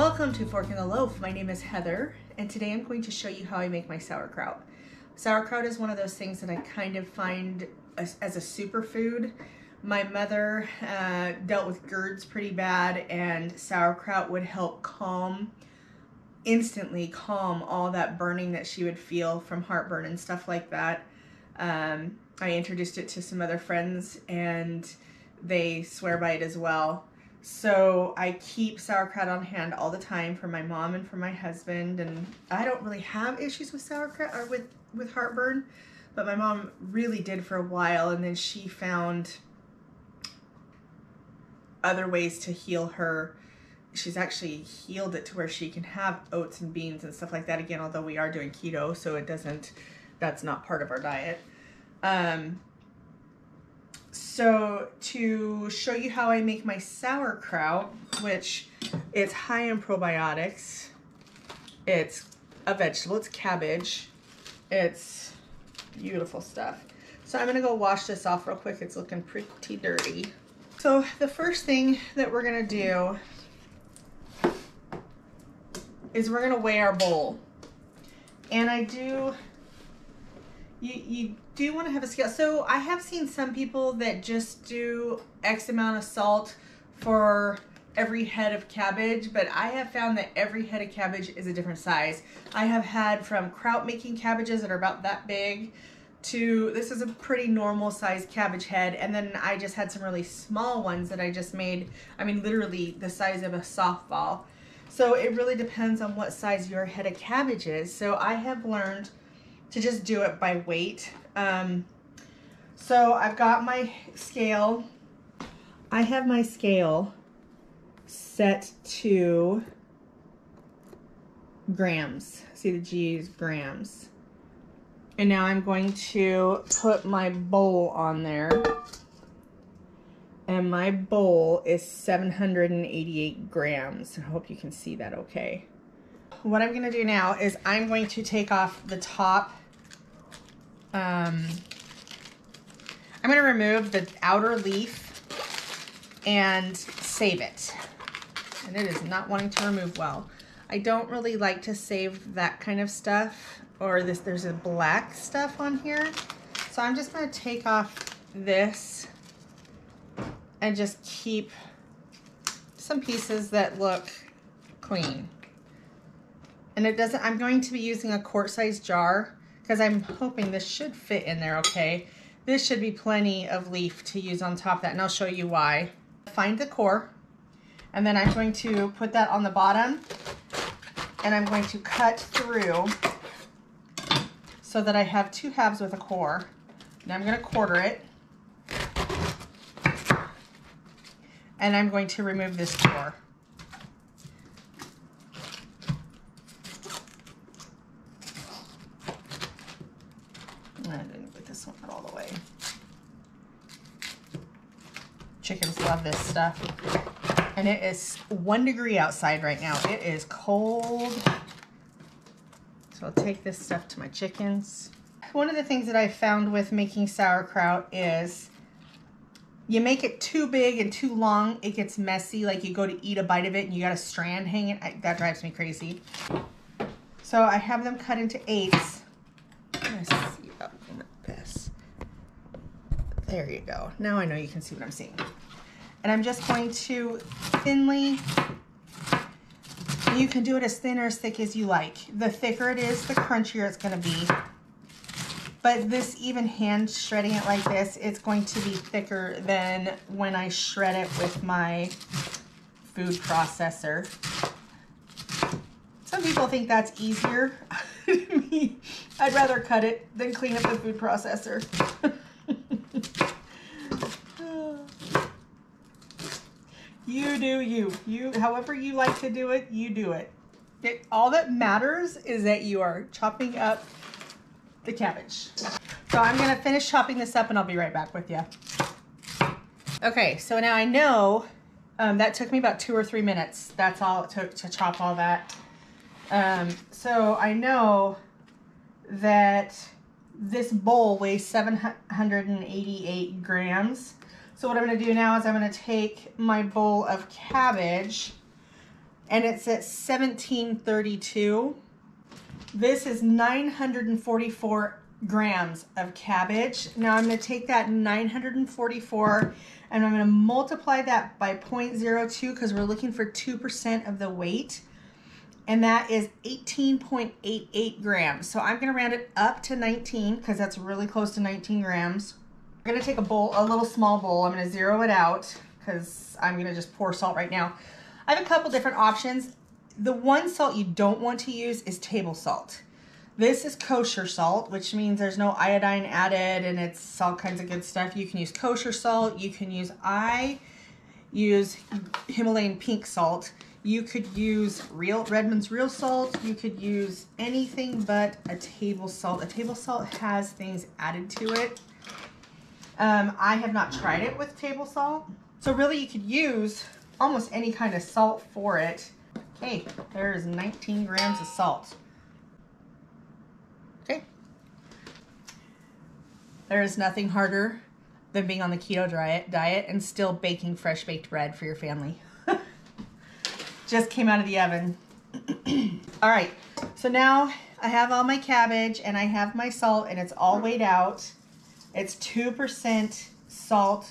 Welcome to Fork in the Loaf. My name is Heather, and today I'm going to show you how I make my sauerkraut. Sauerkraut is one of those things that I kind of find as, as a superfood. My mother uh, dealt with GERDs pretty bad, and sauerkraut would help calm, instantly calm all that burning that she would feel from heartburn and stuff like that. Um, I introduced it to some other friends, and they swear by it as well. So I keep sauerkraut on hand all the time for my mom and for my husband. And I don't really have issues with sauerkraut or with, with heartburn, but my mom really did for a while. And then she found other ways to heal her. She's actually healed it to where she can have oats and beans and stuff like that again, although we are doing keto, so it doesn't, that's not part of our diet. Um, so to show you how I make my sauerkraut, which it's high in probiotics, it's a vegetable, it's cabbage, it's beautiful stuff. So I'm gonna go wash this off real quick. It's looking pretty dirty. So the first thing that we're gonna do is we're gonna weigh our bowl. And I do you, you do want to have a scale. So I have seen some people that just do X amount of salt for every head of cabbage, but I have found that every head of cabbage is a different size. I have had from kraut making cabbages that are about that big to this is a pretty normal size cabbage head and then I just had some really small ones that I just made I mean literally the size of a softball so it really depends on what size your head of cabbage is so I have learned to just do it by weight. Um, so I've got my scale. I have my scale set to grams. See the G's grams. And now I'm going to put my bowl on there. And my bowl is 788 grams. I hope you can see that okay. What I'm going to do now is I'm going to take off the top um, I'm going to remove the outer leaf and save it. And it is not wanting to remove well. I don't really like to save that kind of stuff or this. there's a black stuff on here. So I'm just going to take off this and just keep some pieces that look clean. And it doesn't, I'm going to be using a quart size jar because I'm hoping this should fit in there okay. This should be plenty of leaf to use on top of that, and I'll show you why. Find the core, and then I'm going to put that on the bottom, and I'm going to cut through so that I have two halves with a core. Now I'm going to quarter it, and I'm going to remove this core. Chickens love this stuff. And it is one degree outside right now. It is cold. So I'll take this stuff to my chickens. One of the things that I found with making sauerkraut is you make it too big and too long, it gets messy. Like you go to eat a bite of it and you got a strand hanging. That drives me crazy. So I have them cut into eighths. Let's see. Oh, this. There you go. Now I know you can see what I'm seeing. And I'm just going to thinly, you can do it as thin or as thick as you like. The thicker it is, the crunchier it's gonna be. But this, even hand shredding it like this, it's going to be thicker than when I shred it with my food processor. Some people think that's easier. I'd rather cut it than clean up the food processor. You do you. You, however you like to do it, you do it. it. All that matters is that you are chopping up the cabbage. So I'm gonna finish chopping this up and I'll be right back with you. Okay, so now I know um, that took me about two or three minutes. That's all it took to chop all that. Um, so I know that this bowl weighs 788 grams. So what I'm going to do now is I'm going to take my bowl of cabbage and it's at 1732. This is 944 grams of cabbage. Now I'm going to take that 944 and I'm going to multiply that by 0.02 because we're looking for 2% of the weight. And that is 18.88 grams. So I'm going to round it up to 19 because that's really close to 19 grams. I'm to take a bowl, a little small bowl. I'm to zero it out because I'm to just pour salt right now. I have a couple different options. The one salt you don't want to use is table salt. This is kosher salt, which means there's no iodine added and it's all kinds of good stuff. You can use kosher salt. You can use, I use Himalayan pink salt. You could use real Redmond's real salt. You could use anything but a table salt. A table salt has things added to it. Um, I have not tried it with table salt. So really you could use almost any kind of salt for it. Okay, there's 19 grams of salt. Okay. There is nothing harder than being on the keto diet, diet and still baking fresh baked bread for your family. Just came out of the oven. all right, so now I have all my cabbage and I have my salt and it's all weighed out. It's 2% salt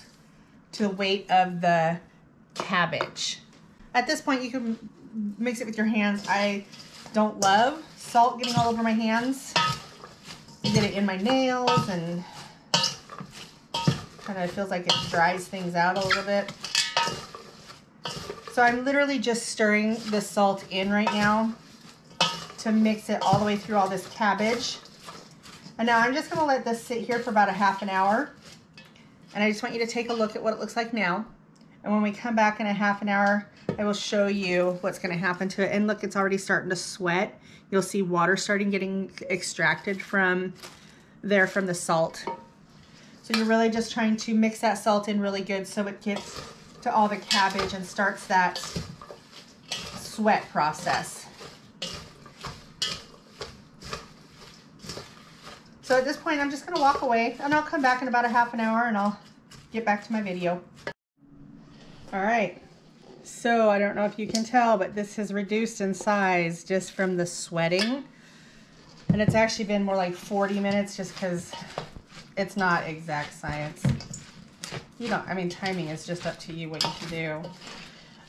to the weight of the cabbage. At this point, you can mix it with your hands. I don't love salt getting all over my hands. I get it in my nails and kind of feels like it dries things out a little bit. So I'm literally just stirring the salt in right now to mix it all the way through all this cabbage. And now I'm just gonna let this sit here for about a half an hour. And I just want you to take a look at what it looks like now. And when we come back in a half an hour, I will show you what's gonna happen to it. And look, it's already starting to sweat. You'll see water starting getting extracted from there from the salt. So you're really just trying to mix that salt in really good so it gets to all the cabbage and starts that sweat process. So at this point, I'm just gonna walk away and I'll come back in about a half an hour and I'll get back to my video. All right, so I don't know if you can tell, but this has reduced in size just from the sweating. And it's actually been more like 40 minutes just because it's not exact science. You know, I mean, timing is just up to you what you can do.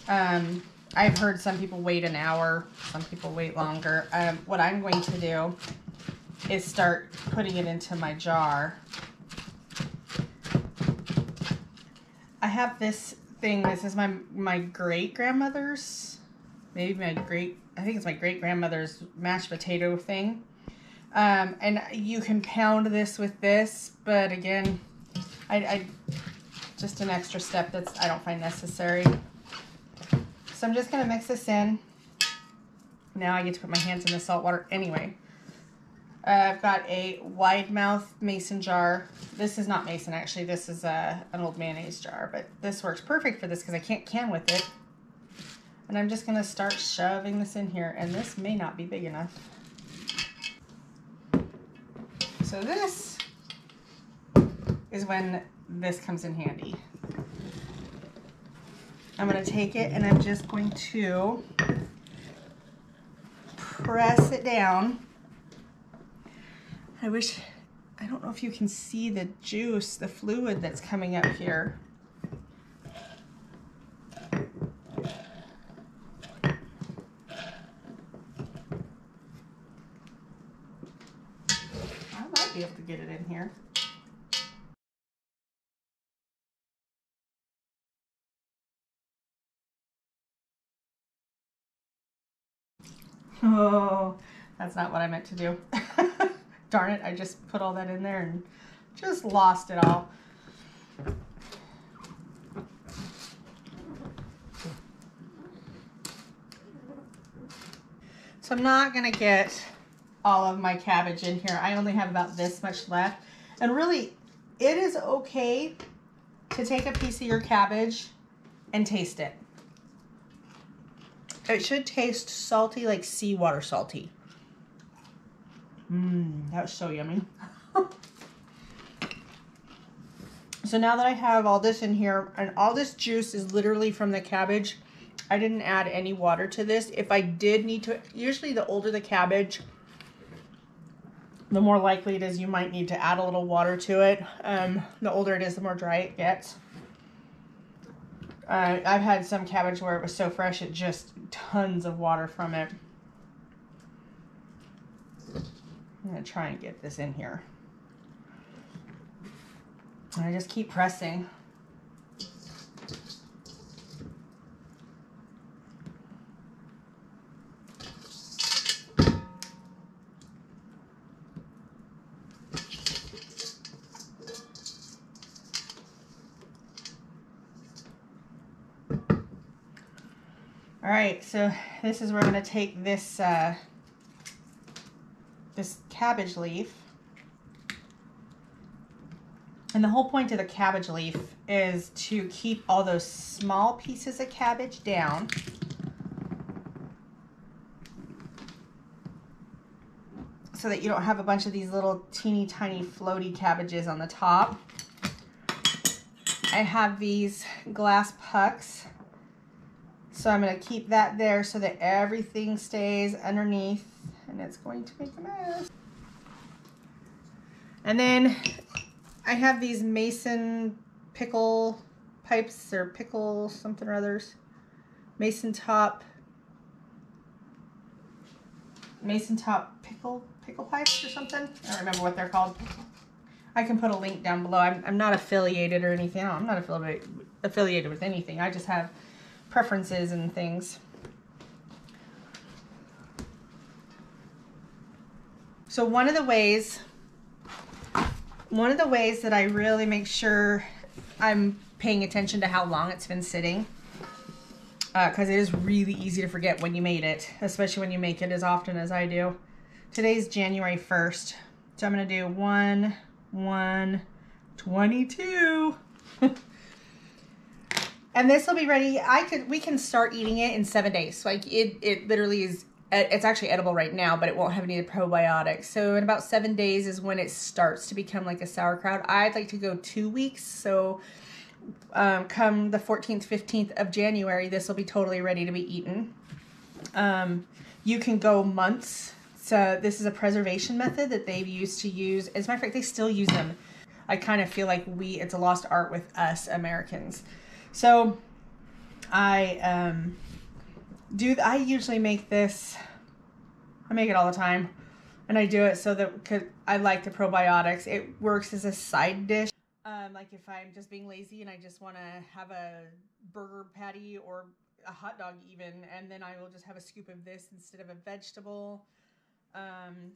Um, I've heard some people wait an hour, some people wait longer. Um, what I'm going to do is start putting it into my jar. I have this thing. This is my my great grandmother's, maybe my great. I think it's my great grandmother's mashed potato thing. Um, and you can pound this with this, but again, I, I just an extra step that's I don't find necessary. So I'm just gonna mix this in. Now I get to put my hands in the salt water anyway. Uh, I've got a wide mouth mason jar. This is not mason actually, this is a, uh, an old mayonnaise jar, but this works perfect for this because I can't can with it. And I'm just gonna start shoving this in here and this may not be big enough. So this is when this comes in handy. I'm gonna take it and I'm just going to press it down I wish, I don't know if you can see the juice, the fluid that's coming up here. I might be able to get it in here. Oh, that's not what I meant to do. darn it, I just put all that in there and just lost it all. So I'm not gonna get all of my cabbage in here. I only have about this much left. And really, it is okay to take a piece of your cabbage and taste it. It should taste salty like seawater salty. Mmm, that was so yummy. so now that I have all this in here, and all this juice is literally from the cabbage, I didn't add any water to this. If I did need to, usually the older the cabbage, the more likely it is you might need to add a little water to it. Um, the older it is, the more dry it gets. Uh, I've had some cabbage where it was so fresh, it just tons of water from it. I'm going to try and get this in here. And I just keep pressing. All right, so this is where I'm going to take this uh, this cabbage leaf. And the whole point of the cabbage leaf is to keep all those small pieces of cabbage down. So that you don't have a bunch of these little teeny tiny floaty cabbages on the top. I have these glass pucks so I'm going to keep that there so that everything stays underneath and it's going to make a mess. And then I have these mason pickle pipes or pickle something or others. Mason top mason top pickle pickle pipes or something. I don't remember what they're called. I can put a link down below. I'm, I'm not affiliated or anything. I'm not affiliated affiliated with anything. I just have preferences and things. So one of the ways, one of the ways that I really make sure I'm paying attention to how long it's been sitting, because uh, it is really easy to forget when you made it, especially when you make it as often as I do. Today's January 1st, so I'm going to do 1, 1, 22. and this will be ready. I could we can start eating it in seven days. Like it it literally is. It's actually edible right now, but it won't have any probiotics. So in about seven days is when it starts to become like a sauerkraut. I'd like to go two weeks. So um, come the 14th, 15th of January, this will be totally ready to be eaten. Um, you can go months. So this is a preservation method that they've used to use. As a matter of fact, they still use them. I kind of feel like we, it's a lost art with us Americans. So I um, do, I usually make this, I make it all the time. And I do it so that cause I like the probiotics. It works as a side dish. Um, like if I'm just being lazy and I just want to have a burger patty or a hot dog even, and then I will just have a scoop of this instead of a vegetable. Um,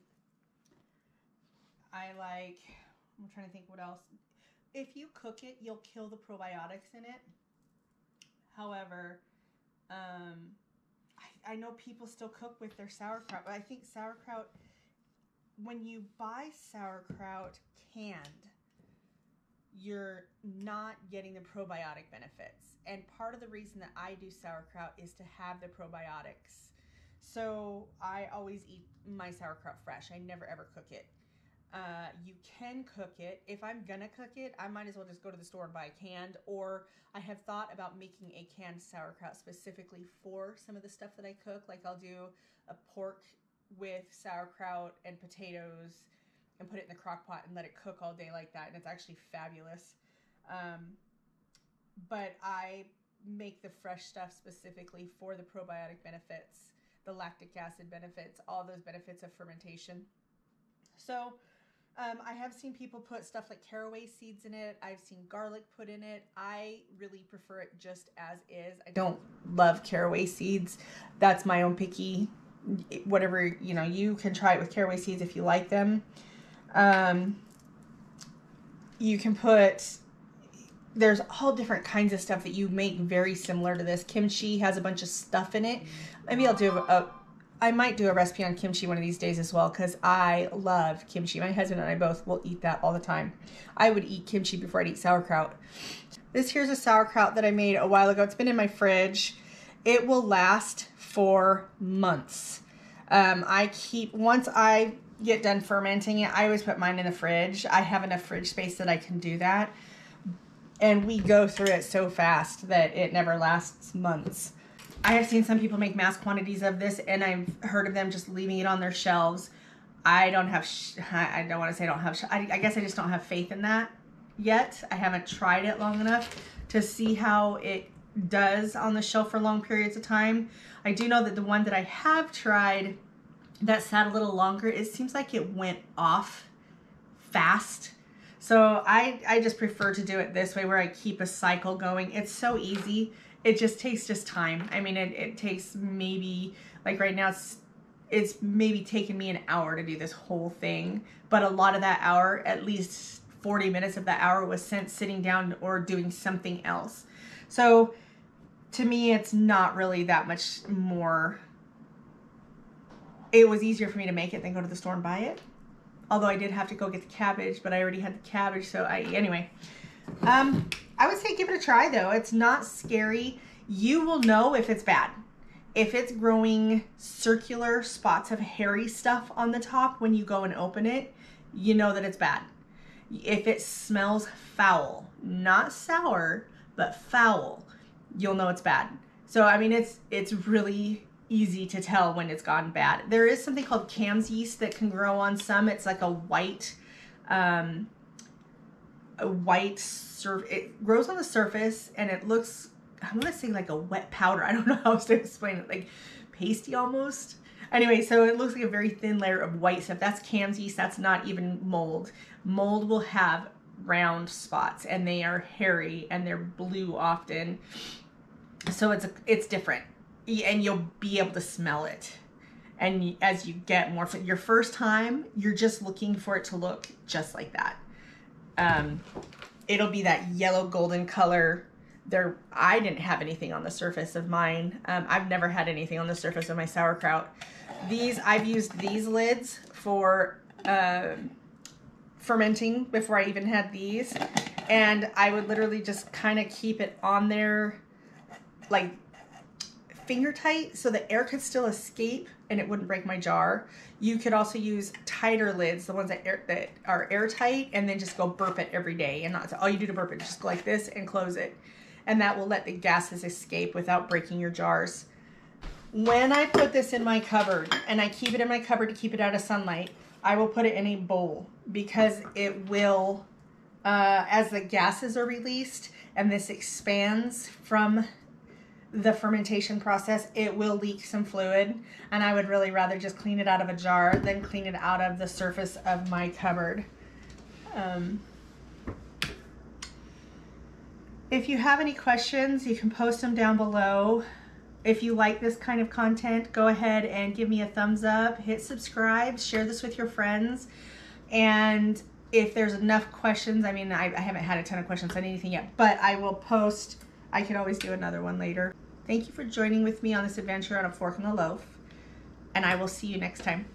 I like, I'm trying to think what else. If you cook it, you'll kill the probiotics in it. However, um, I, know people still cook with their sauerkraut, but I think sauerkraut, when you buy sauerkraut canned, you're not getting the probiotic benefits. And part of the reason that I do sauerkraut is to have the probiotics. So I always eat my sauerkraut fresh. I never ever cook it. Uh, you can cook it. If I'm gonna cook it, I might as well just go to the store and buy a canned. Or I have thought about making a canned sauerkraut specifically for some of the stuff that I cook. Like I'll do a pork with sauerkraut and potatoes and put it in the crock pot and let it cook all day like that. And it's actually fabulous. Um, but I make the fresh stuff specifically for the probiotic benefits, the lactic acid benefits, all those benefits of fermentation. So, um, I have seen people put stuff like caraway seeds in it. I've seen garlic put in it. I really prefer it just as is. I don't love caraway seeds. That's my own picky. Whatever, you know, you can try it with caraway seeds if you like them. Um, you can put, there's all different kinds of stuff that you make very similar to this. Kimchi has a bunch of stuff in it. Maybe I'll do a, a I might do a recipe on kimchi one of these days as well because I love kimchi. My husband and I both will eat that all the time. I would eat kimchi before I'd eat sauerkraut. This here's a sauerkraut that I made a while ago. It's been in my fridge. It will last for months. Um, I keep, once I get done fermenting it, I always put mine in the fridge. I have enough fridge space that I can do that. And we go through it so fast that it never lasts months. I have seen some people make mass quantities of this, and I've heard of them just leaving it on their shelves. I don't have, I don't want to say I don't have, I, I guess I just don't have faith in that yet. I haven't tried it long enough to see how it does on the shelf for long periods of time. I do know that the one that I have tried that sat a little longer, it seems like it went off fast. So I, I just prefer to do it this way where I keep a cycle going. It's so easy. It just takes just time. I mean, it, it takes maybe, like right now, it's, it's maybe taken me an hour to do this whole thing. But a lot of that hour, at least 40 minutes of that hour was spent sitting down or doing something else. So to me, it's not really that much more. It was easier for me to make it than go to the store and buy it. Although I did have to go get the cabbage, but I already had the cabbage, so I, anyway. Um, I would say give it a try though. It's not scary. You will know if it's bad. If it's growing circular spots of hairy stuff on the top when you go and open it, you know that it's bad. If it smells foul, not sour, but foul, you'll know it's bad. So I mean it's it's really easy to tell when it's gone bad. There is something called Kahm's yeast that can grow on some. It's like a white um a white surf it grows on the surface and it looks I'm gonna say like a wet powder. I don't know how else to explain it. Like pasty almost. Anyway, so it looks like a very thin layer of white stuff. That's yeast. That's not even mold. Mold will have round spots and they are hairy and they're blue often so it's a, it's different and you'll be able to smell it and as you get more your first time you're just looking for it to look just like that um, it'll be that yellow golden color. There i didn't have anything on the surface of mine. Um, i've never had anything on the surface of my sauerkraut. These i've used these lids for uh, fermenting before i even had these. And i would literally just kind of keep it on there like finger tight so the air could still escape and it wouldn't break my jar. You could also use tighter lids, the ones that, air, that are airtight, and then just go burp it every day. And not all you do to burp it, just go like this and close it. And that will let the gases escape without breaking your jars. When I put this in my cupboard, and I keep it in my cupboard to keep it out of sunlight, I will put it in a bowl because it will, uh, as the gases are released and this expands from the fermentation process, it will leak some fluid. And I would really rather just clean it out of a jar than clean it out of the surface of my cupboard. Um, if you have any questions, you can post them down below. If you like this kind of content, go ahead and give me a thumbs up, hit subscribe, share this with your friends. And if there's enough questions, I mean, I, I haven't had a ton of questions on anything yet, but I will post, I can always do another one later. Thank you for joining with me on this adventure on a fork in the loaf, and I will see you next time.